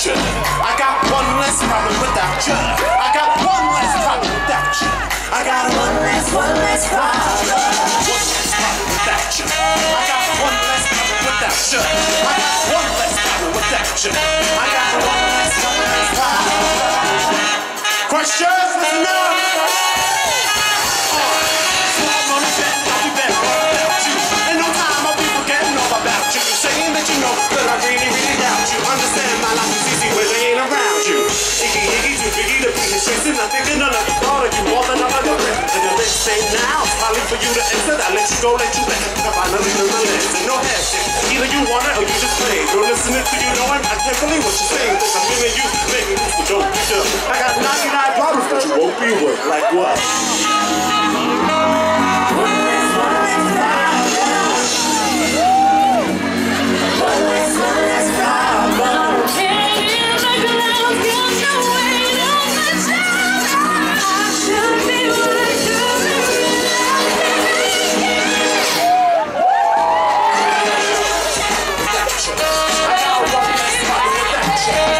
I got one less problem without you. No time, I'll be forgetting all about you. You're saying that you know that I really, really doubt you. Understand my life is easy when I ain't around you. Nothing thought of you more than your friend. And the now, it's probably for you to answer. I let you go, let you back. I finally learn It or you just play. You're listening to you knowing I can't believe what you're saying. I'm hearing you making be sure. I got 99 problems, but you won't be worth like what? I